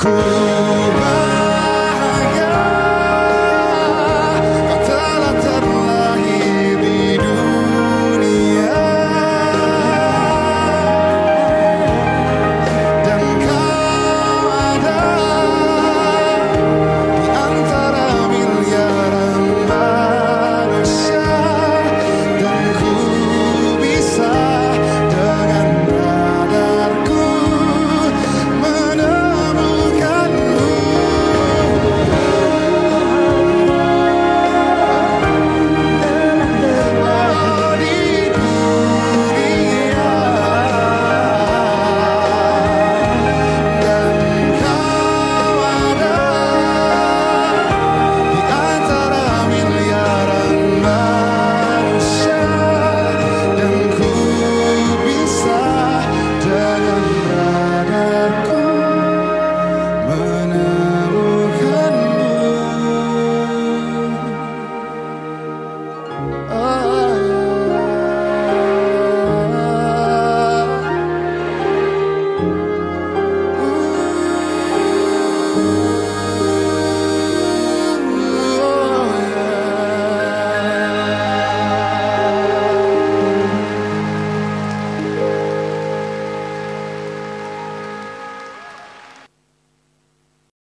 Cool.